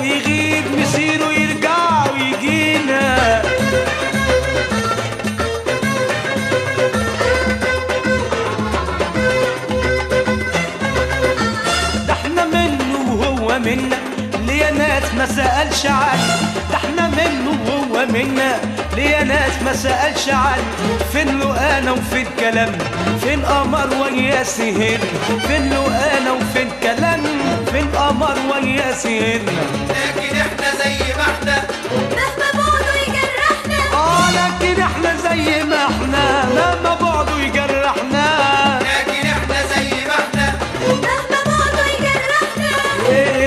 ويغيب مسيره يرجع ويجينا. ده إحنا منه وهو منا ليا ناس ما سألش عنه ده إحنا منه وهو منا ليا ناس ما سألش عنه فين له أنا وفين كلام فين قمر ويا سهر فين له أنا وفين كلام فين قمر ويا سهر لكن إحنا زي ما إحنا مهما بعده يجرحنا آه لكن إحنا زي ما إحنا مهما بعده يجرحنا لكن إحنا زي ما إحنا مهما بعده يجرحنا إيه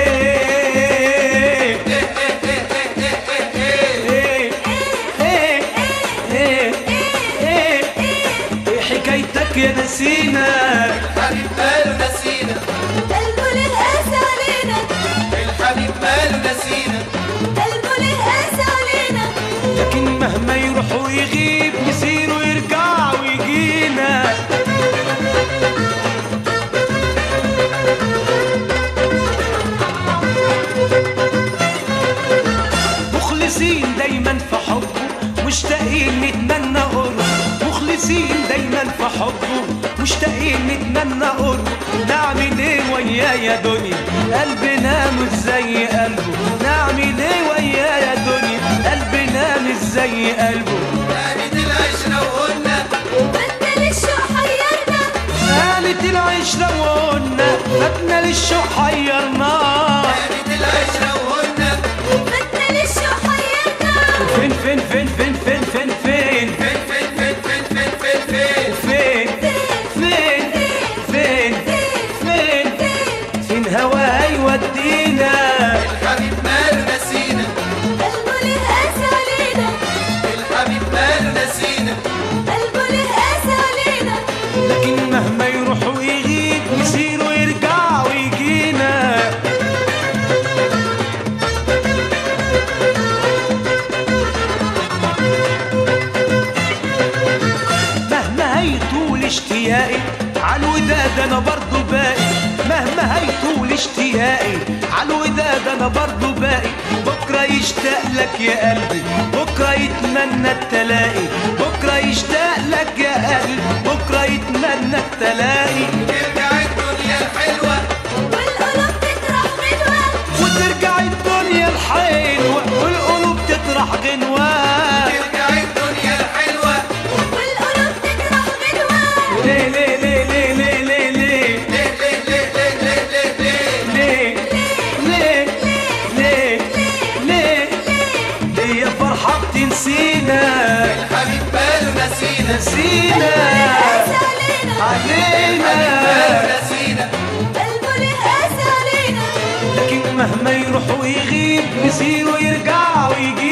إيه إيه إيه إيه إيه حكايتك يا نسينا الحبيب لكن مهما يروح ويغيب مسيره يرجع ويجينا. مخلصين دايما في حبه مشتاقين نتمنى قربه مخلصين دايما في حبه مشتاقين نتمنى قربه نعمل إيه وياه يا دنيا؟ قلبنا مش زي قلبه. زي قلبه. قالت العشرة وقلنا. قلنا للشوق حيرنا. قالت العشرة وقلنا قلنا بدنا للشوق حيرنا. اشتياقي عالوداد أنا برضو باقي مهما هيطول اشتياقي عالوداد أنا برضو باقي بكرة يشتاق لك يا قلبي بكرة يتمنى التلاقي. بكرة يشتاق لك يا قلبي بكرة يتمنى التلاقي. فرحة بتنسينا الحبيب نسينا نسينا. علينا. قلبه قاسي علينا لكن مهما يروح ويغيب مسيره يرجع ويجينا